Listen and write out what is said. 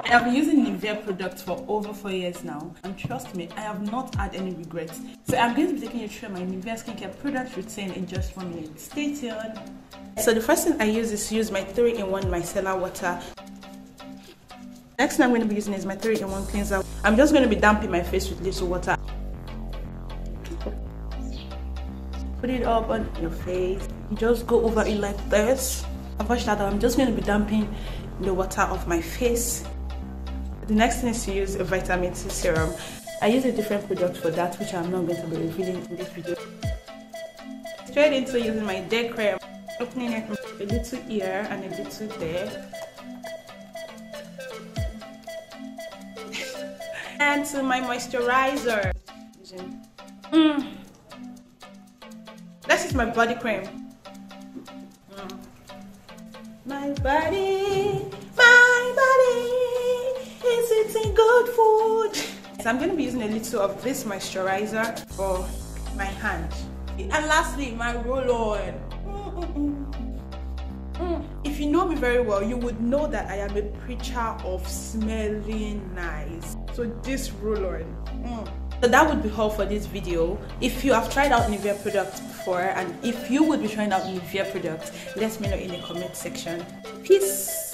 I have been using Nivea products for over 4 years now and trust me, I have not had any regrets. So I'm going to be taking you through my Nivea skincare product routine in just one minute. Stay tuned. So the first thing I use is use my 3-in-1 micellar water. Next thing I'm going to be using is my 3-in-1 cleanser. I'm just going to be damping my face with little water. Put it up on your face. Just go over it like this. I've washed that out. I'm just going to be damping the water off my face the next thing is to use a vitamin C serum. I use a different product for that, which I'm not going to be revealing in this video. Straight into using my day cream, opening it a little here and a little there. and to my moisturizer. Mm. This is my body cream. Mm. My body, So I'm going to be using a little of this moisturizer for my hand. And lastly, my roll-on. If you know me very well, you would know that I am a preacher of smelling nice. So this roll-on. So that would be all for this video. If you have tried out Nivea products before and if you would be trying out Nivea products, let me know in the comment section. Peace.